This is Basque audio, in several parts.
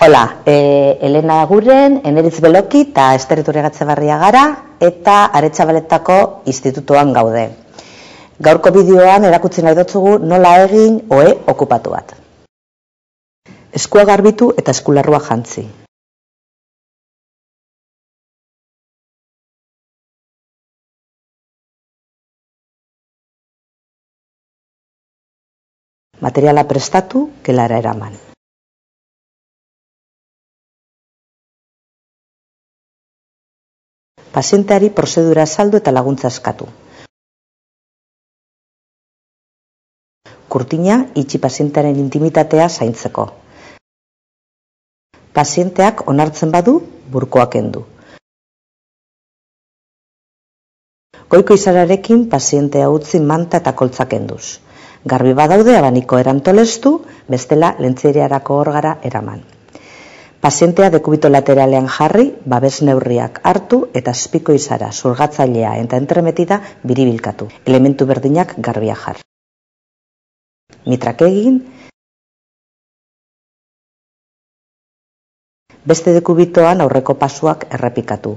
Hola, e, Elena Aguren, Eneritz Beloki eta Esteriturri Barria gara eta Aretsabaletako institutuan gaude. Gaurko bideoan erakutsi nahi dutzugu nola egin oe okupatu bat. Eskua garbitu eta eskularrua jantzi. Materiala prestatu, kelara eraman. Pazienteari prozedura saldu eta laguntza eskatu. Kurtina itxi pazientearen intimitatea zaintzeko. Pazienteak onartzen badu, burkoak endu. Goiko izararekin pazientea utzi manta eta koltzak enduz. Garbi badaude abaniko erantolestu, bestela lentzeriarako orgara eraman. Pazientea dekubito lateralean jarri, babes neurriak hartu eta espiko izara, zurgatzailea eta entremetida biribilkatu. Elementu berdinak garbia jar. Mitrak egin, beste dekubitoan aurreko pasuak errepikatu.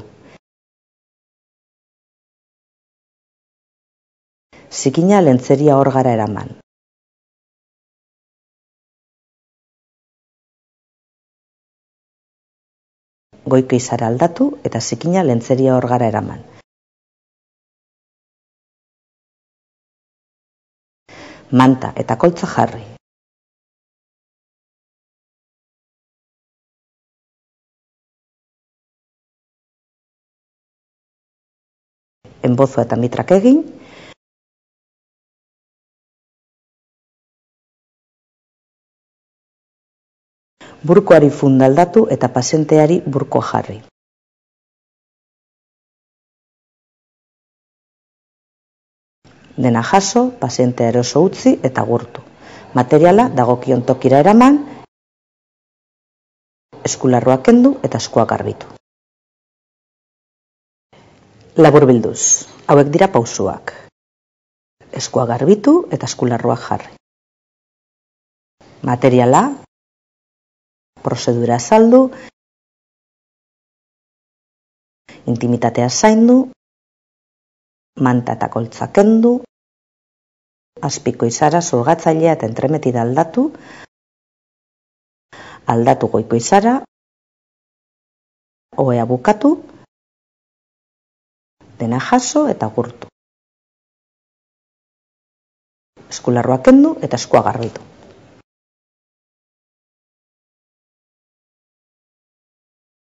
Zikina lentzeria hor gara eraman. Goiko izara aldatu eta zikina lentzeria hor gara eraman. Manta eta koltza jarri. Enbozo eta mitrak egin, burkoari fundaldatu eta pazienteari burko jarri. Dena jaso, pazientea eroso utzi eta gurtu. Materiala dagokion tokira eraman, eskularroak kendu eta eskuak garbitu. Labur bilduz, hauek dira pausuak. Eskua garbitu eta eskularroak jarri. Materiala, prozedura saldu, intimitatea zaindu, manta eta koltza kendu, azpiko izara zurgatzailea eta entremetida aldatu, aldatu goiko izara, oea bukatu, dena jaso eta gurtu. Eskularroa kendu eta eskua garbitu.